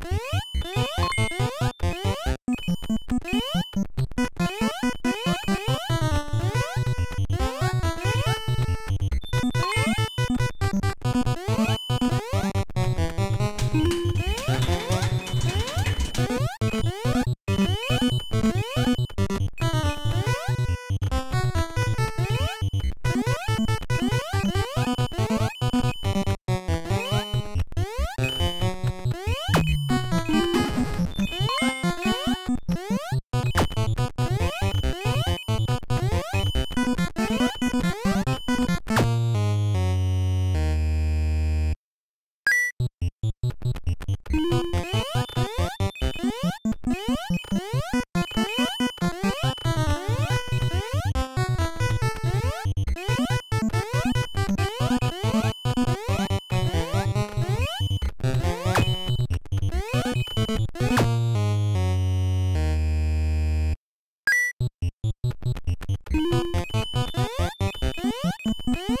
Bye. Thank you. you